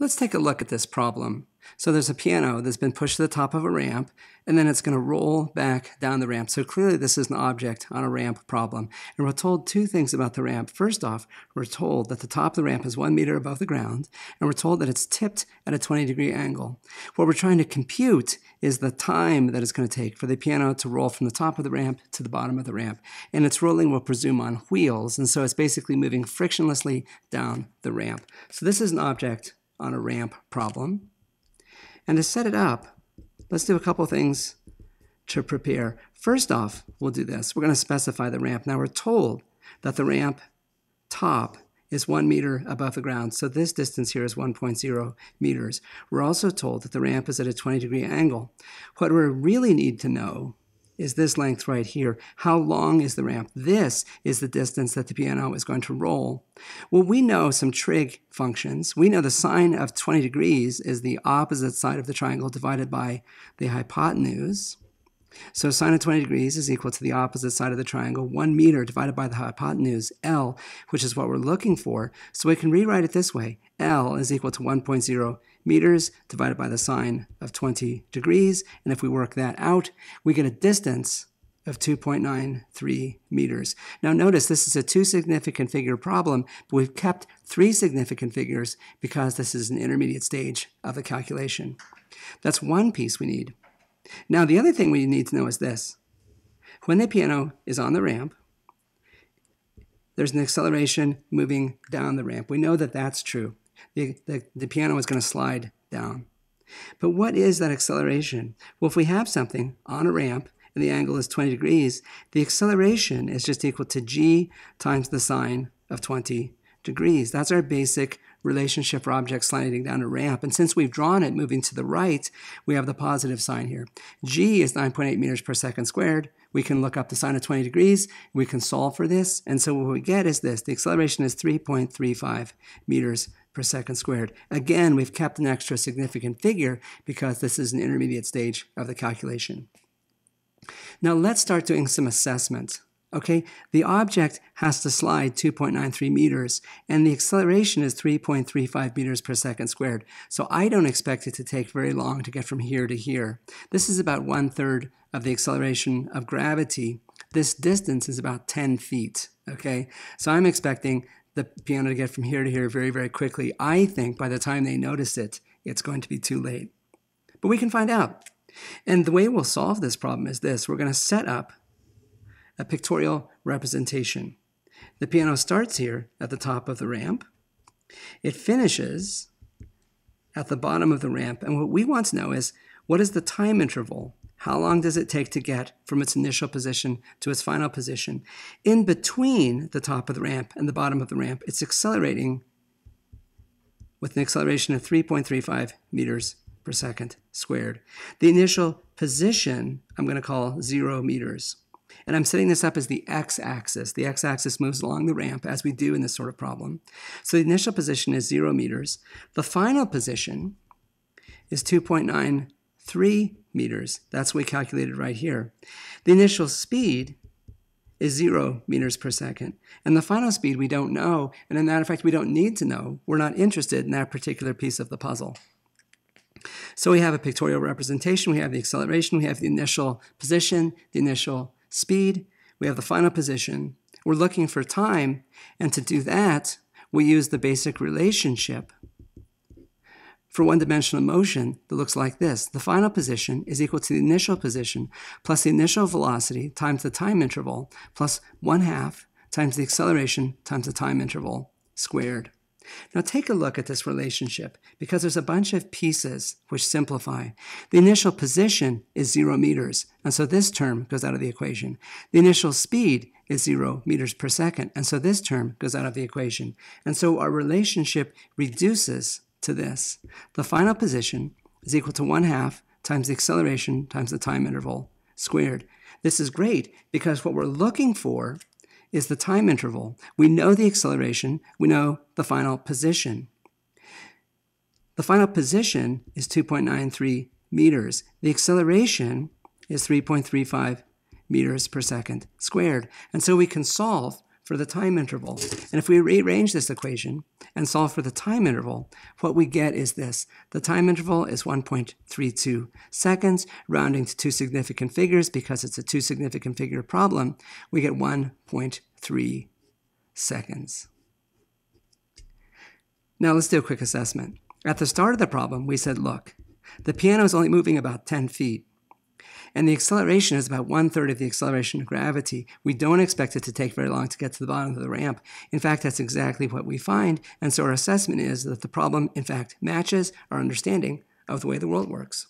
Let's take a look at this problem. So there's a piano that's been pushed to the top of a ramp, and then it's going to roll back down the ramp. So clearly this is an object on a ramp problem. And we're told two things about the ramp. First off, we're told that the top of the ramp is one meter above the ground, and we're told that it's tipped at a 20 degree angle. What we're trying to compute is the time that it's going to take for the piano to roll from the top of the ramp to the bottom of the ramp. And it's rolling, we'll presume, on wheels, and so it's basically moving frictionlessly down the ramp. So this is an object on a ramp problem. And to set it up, let's do a couple things to prepare. First off, we'll do this. We're going to specify the ramp. Now we're told that the ramp top is one meter above the ground. So this distance here is 1.0 meters. We're also told that the ramp is at a 20 degree angle. What we really need to know is this length right here. How long is the ramp? This is the distance that the piano is going to roll. Well, we know some trig functions. We know the sine of 20 degrees is the opposite side of the triangle divided by the hypotenuse. So sine of 20 degrees is equal to the opposite side of the triangle, 1 meter divided by the hypotenuse, L, which is what we're looking for. So we can rewrite it this way. L is equal to 1.0 meters divided by the sine of 20 degrees. And if we work that out, we get a distance of 2.93 meters. Now notice this is a two significant figure problem, but we've kept three significant figures because this is an intermediate stage of the calculation. That's one piece we need. Now the other thing we need to know is this. When the piano is on the ramp, there's an acceleration moving down the ramp. We know that that's true the, the, the piano is going to slide down. But what is that acceleration? Well, if we have something on a ramp and the angle is 20 degrees, the acceleration is just equal to g times the sine of 20 degrees. That's our basic relationship for objects sliding down a ramp. And since we've drawn it moving to the right, we have the positive sign here. g is 9.8 meters per second squared. We can look up the sine of 20 degrees. We can solve for this. And so what we get is this. The acceleration is 3.35 meters per second squared. Again, we've kept an extra significant figure because this is an intermediate stage of the calculation. Now let's start doing some assessment. Okay, the object has to slide 2.93 meters and the acceleration is 3.35 meters per second squared. So I don't expect it to take very long to get from here to here. This is about one third of the acceleration of gravity. This distance is about 10 feet. Okay, so I'm expecting the piano to get from here to here very, very quickly. I think by the time they notice it, it's going to be too late. But we can find out. And the way we'll solve this problem is this we're going to set up a pictorial representation. The piano starts here at the top of the ramp, it finishes at the bottom of the ramp. And what we want to know is what is the time interval how long does it take to get from its initial position to its final position? In between the top of the ramp and the bottom of the ramp, it's accelerating with an acceleration of 3.35 meters per second squared. The initial position I'm going to call zero meters. And I'm setting this up as the x-axis. The x-axis moves along the ramp, as we do in this sort of problem. So the initial position is zero meters. The final position is 2.93 meters. That's what we calculated right here. The initial speed is zero meters per second. And the final speed we don't know, and in of fact, we don't need to know. We're not interested in that particular piece of the puzzle. So we have a pictorial representation, we have the acceleration, we have the initial position, the initial speed, we have the final position. We're looking for time, and to do that, we use the basic relationship for one-dimensional motion that looks like this. The final position is equal to the initial position plus the initial velocity times the time interval plus 1 half times the acceleration times the time interval squared. Now take a look at this relationship because there's a bunch of pieces which simplify. The initial position is zero meters, and so this term goes out of the equation. The initial speed is zero meters per second, and so this term goes out of the equation. And so our relationship reduces to this. The final position is equal to 1 half times the acceleration times the time interval squared. This is great because what we're looking for is the time interval. We know the acceleration, we know the final position. The final position is 2.93 meters. The acceleration is 3.35 meters per second squared. And so we can solve for the time interval. And if we rearrange this equation and solve for the time interval, what we get is this. The time interval is 1.32 seconds, rounding to two significant figures because it's a two significant figure problem, we get 1.3 seconds. Now let's do a quick assessment. At the start of the problem, we said, look, the piano is only moving about 10 feet and the acceleration is about one third of the acceleration of gravity. We don't expect it to take very long to get to the bottom of the ramp. In fact, that's exactly what we find. And so our assessment is that the problem, in fact, matches our understanding of the way the world works.